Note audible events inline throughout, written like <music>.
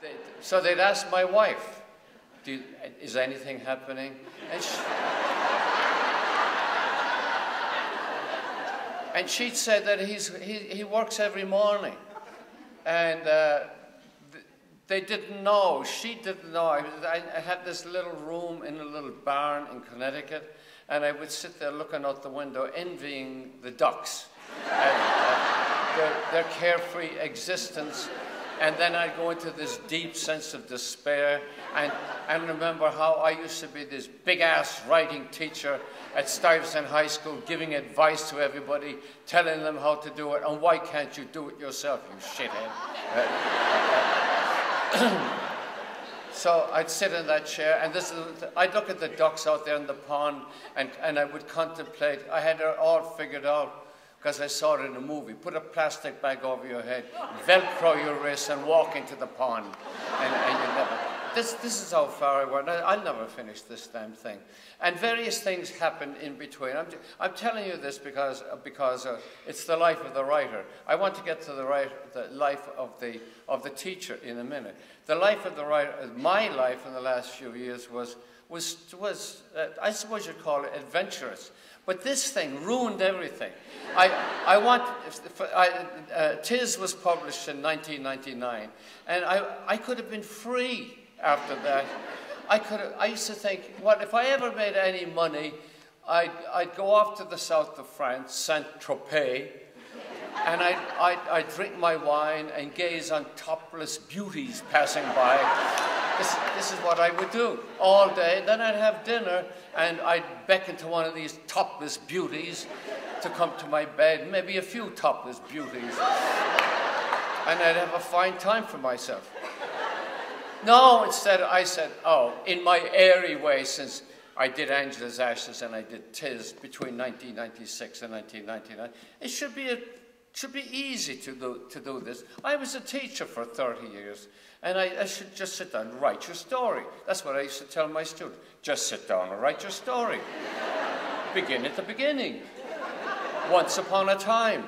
They, so they'd ask my wife, you, is anything happening? And, she, she'd said that he's, he, he works every morning. And uh, they didn't know. She didn't know. I, I, I, had this little room in a little barn in Connecticut, and I would sit there looking out the window, envying the ducks, and, uh, their, their carefree existence. And then I'd go into this deep sense of despair and, and remember how I used to be this big ass writing teacher at Stuyvesant High School giving advice to everybody, telling them how to do it, and why can't you do it yourself, you shithead? <coughs> so I'd sit in that chair, and this is, I'd look at the ducks out there in the pond, and, and I would contemplate. I had it all figured out because I saw it in a movie. Put a plastic bag over your head, Velcro your wrists, and walk into the pond. And, and you never. This, this is how far I went. I, will never finish this damn thing. And various things happened in between. I'm, I'm telling you this because, because uh, it's the life of the writer. I want to get to the, right, the life of the, of the teacher in a minute. The life of the writer, my life in the last few years was, was, was uh, I suppose you'd call it adventurous. But this thing ruined everything. I, I want, I, uh, 'Tis was published in 1999, and I, I could have been free after that. I, could I used to think, what, if I ever made any money, I'd, I'd go off to the south of France, Saint-Tropez, and I'd, I'd, I'd drink my wine and gaze on topless beauties passing by. This, this is what I would do all day. Then I'd have dinner and I'd beckon to one of these topless beauties to come to my bed, maybe a few topless beauties. And I'd have a fine time for myself. No, instead I said, oh, in my airy way, since I did Angela's Ashes and I did 'Tis between 1996 and 1999, it should be a should be easy to do, to do this. I was a teacher for 30 years, and I, I, should just sit down and write your story. That's what I used to tell my students. Just sit down and write your story. <laughs> Begin at the beginning. Once upon a time.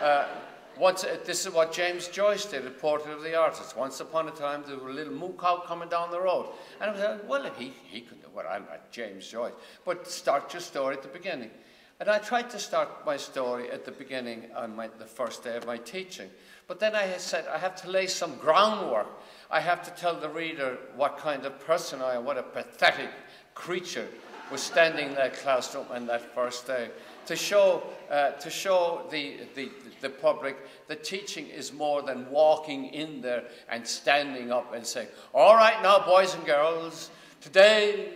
Uh, once, uh, this is what James Joyce did at Portrait of the Artist. Once upon a time, there was a little moo coming down the road. And I was like, well, he, he could what I'm at, James Joyce. But start your story at the beginning. And I tried to start my story at the beginning on my, the first day of my teaching. But then I said, I have to lay some groundwork. I have to tell the reader what kind of person I am, what a pathetic creature was standing in that classroom on that first day. To show, uh, to show the, the, the public that teaching is more than walking in there and standing up and saying, All right, now, boys and girls, today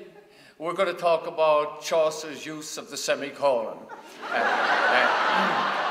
we're going to talk about Chaucer's use of the semicolon. and, and,